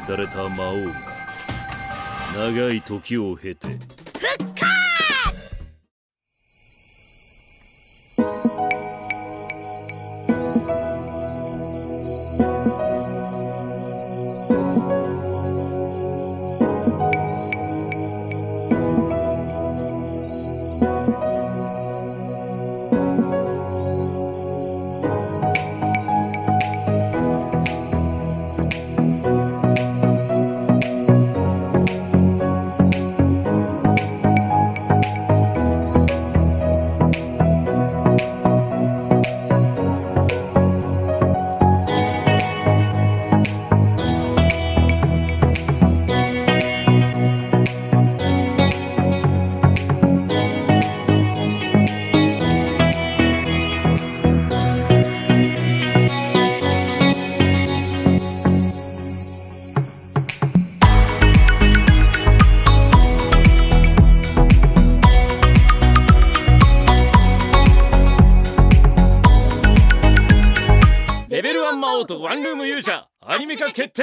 された魔王が長い時を経て。復活レベル1魔王とワンルーム勇者アニメ化決定。